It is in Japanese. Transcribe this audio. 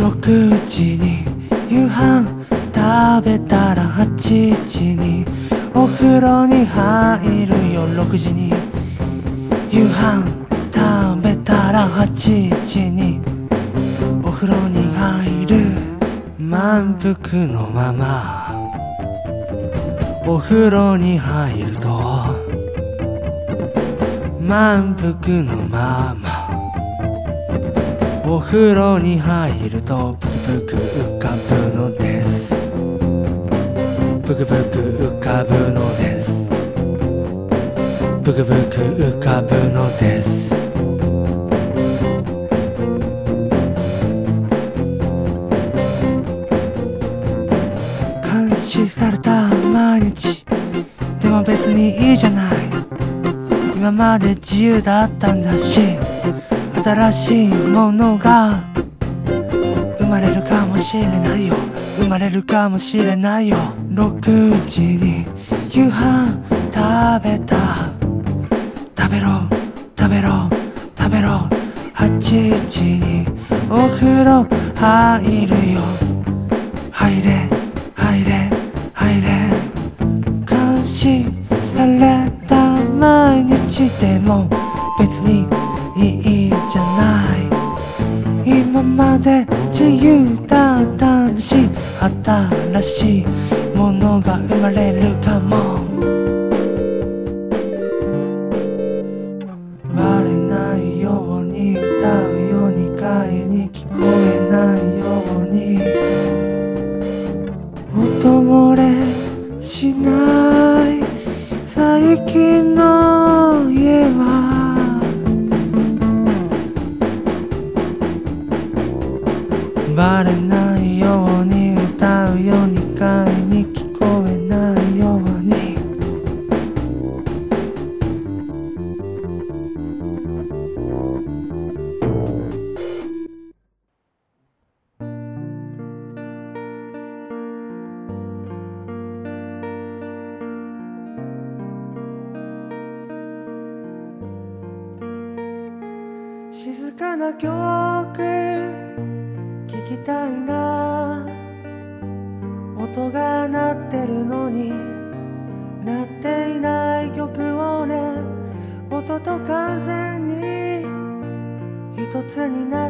6時に夕飯食べたら8時にお風呂に入るよ。6時に夕飯食べたら8時にお風呂に入る満腹のまま。お風呂に入ると満腹のまま。お風呂に入るとぷくぷく浮かぶのです。ぷくぷく浮かぶのです。ぷくぷく浮かぶのです。監視された毎日。でも別にいいじゃない。今まで自由だったんだし。新しいものが生まれるかもしれないよ。生まれるかもしれないよ。6時に夕飯食べた。食べろ。食べろ。食べろ。8時にお風呂入るよ。入れ。入れ。入れ。監視された毎日でも別にいいじゃない。今まで自由だったし新しいものが生まれるかも。バレないように歌うように声に聞こえないように。音漏れしない。バレないように歌うように声に聞こえないように。静かな曲たいな音が鳴ってるのに鳴っていない曲をね音と完全に一つになって